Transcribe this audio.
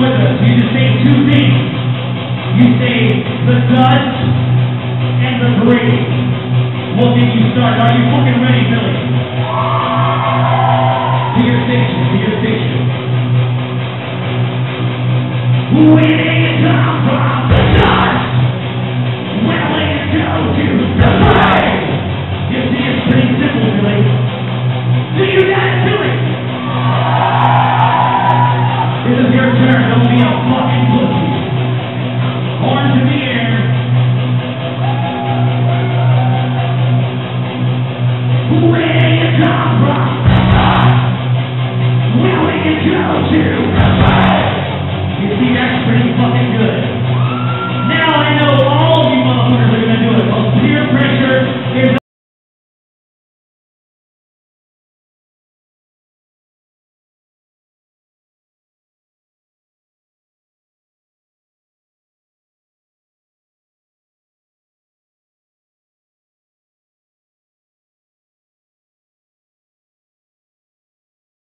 with us. You just say two things. You say the guts and the grit. We'll get you started. Are you fucking ready, Billy? To your station, to your station. Win it!